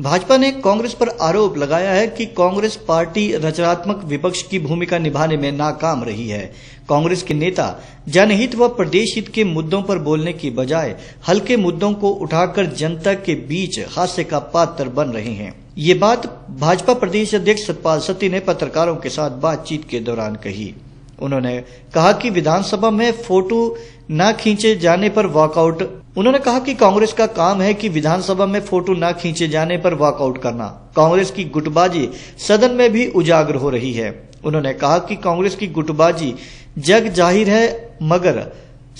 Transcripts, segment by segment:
भाजपा ने कांग्रेस पर आरोप लगाया है कि कांग्रेस पार्टी रचनात्मक विपक्ष की भूमिका निभाने में नाकाम रही है। कांग्रेस के नेता जनहित व प्रदेश हित के मुद्दों पर बोलने की बजाय हल्के मुद्दों को उठाकर जनता के बीच हास्य का पात्र बन रहे हैं। ये बात भाजपा प्रदेश अध्यक्ष सतपाल सत्ती ने पत्रकारों के साथ बातचीत के दौरान कही। उन्होंने कहा कि विधानसभा में फ़ोटो न खींचे जाने पर वॉकआउट उन्होंने कहा कि कांग्रेस का काम है कि विधानसभा में फ़ोटो न खींचे जाने पर वॉकआउट करना। कांग्रेस की गुटबाजी सदन में भी उजागर हो रही है। उन्होंने कहा कि कांग्रेस की गुटबाजी जग ज़ाहिर है, मगर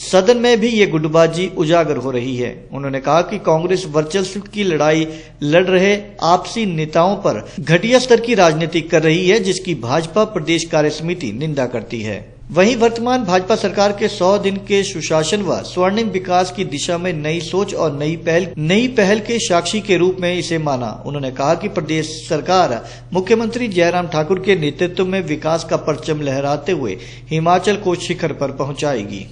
सदन में भी ये गुटबाजी उजागर हो रही है। उन्होंने कहा कि कांग्रेस वर्चस्व की लड़ाई लड़ रहे आपसी नेताओं पर घटिया स्तर की राजनीति कर रही है, जिसकी भाजपा प्रदेश कार्य समिति निंदा करती है। वहीं वर्तमान भाजपा सरकार के 100 दिन के सुशासन व स्वर्णिम विकास की दिशा में नई सोच और नई पहल नई पहल के साक्षी के रूप में इसे माना। उन्होंने कहा कि प्रदेश सरकार मुख्यमंत्री जयराम ठाकुर के नेतृत्व में विकास का परचम लहराते हुए हिमाचल को शिखर पर पहुंचाएगी।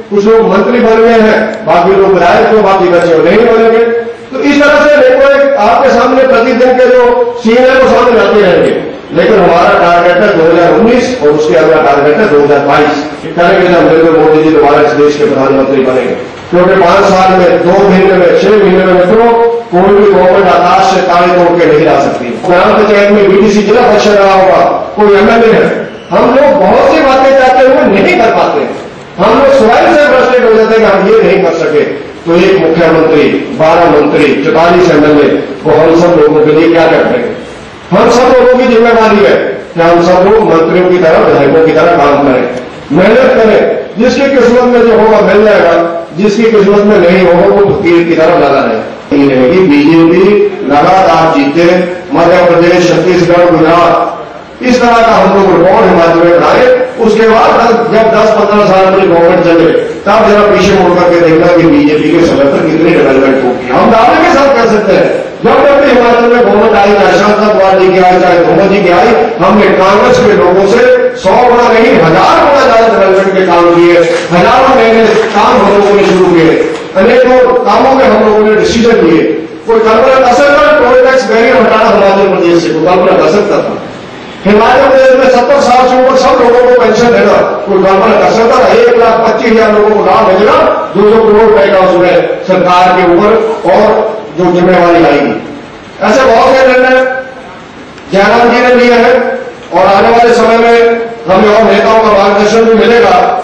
कुछ लोग मंत्री बन गए हैं, बाकी लोग विधायक तो बाकी बचे नहीं बनेंगे। तो इस तरह से देखो एक आपके सामने प्रतिदिन के जो सीन है, वो सामने आते रहेंगे। लेकिन हमारा टारगेट है 2019 और उसके अगला टारगेट है 2022 करेंगे जब नरेंद्र मोदी जी दोबारा इस देश के प्रधानमंत्री बनेंगे। क्योंकि पाँच साल में, दो महीने में, छह महीने में मित्रों, कोई भी गवर्नमेंट आकाश से ताले तोड़ के नहीं ला सकती। ग्राम पंचायत में बीडीसी जिला परिषद रहा होगा, कोई एमएलए है। हम लोग बहुत सी बातें चाहते हुए नहीं कर पाते। हम लोग स्वयं से फ्रस्ट्रेट हो जाते हैं कि हम ये नहीं कर सके। तो एक मुख्यमंत्री, बारह मंत्री, चौतालीस एमएलए वो हम सब लोगों के लिए क्या करते हैं? हम सब लोगों की ज़िम्मेदारी है कि हम सब लोग मंत्रियों की तरह, विधायकों की तरह काम करें। मेहनत करें। जिसकी किस्मत में जो होगा, मिल जाएगा। जिसकी किस्मत में नहीं होगा, वो फकीर की तरह लगा रहे। बीजेपी लगातार जीते। मध्य प्रदेश, छत्तीसगढ़, गुजरात। इस तरह का हम लोग रिकॉर्ड हिमाचल में बनाए उसके बाद जब 10-15 साल अपनी गवर्नमेंट चले, तब जरा पीछे मुड़ करके देखना कि बीजेपी के समय पर कितनी डेवलपमेंट होगी हम दावे के साथ कह सकते हैं, जब तक हिमाचल में गवर्नमेंट आई, चाहे शांत जी की आई, चाहे धोमो जी की आई, हमने कांग्रेस के लोगों से सौ गुना नहीं, हज़ार गुना ज़्यादा डेवलपमेंट के काम किए। हज़ारों नए काम हम लोगों ने शुरू किए। अनेकों कामों में हम लोगों ने डिसीज़न लिए। कोई कल्पना कर सकता टोल टैक्स बैरियर हटाना हिमाचल प्रदेश से, कोई कल्पना कर सकता था। हिमाचल प्रदेश में सत्तर साल से ऊपर सब लोगों को पेंशन देना। कोई कल्पना कर सकता था एक लाख पच्चीस हज़ार लोगों को लाभ भेजना, दो सौ करोड़ रुपए का उसमें सरकार के ऊपर और जो जिम्मेवारी आएगी। ऐसे बहुत से निर्णय जयराम जी ने लिए हैं और आने वाले समय में हमें और नेताओं का मार्गदर्शन भी मिलेगा।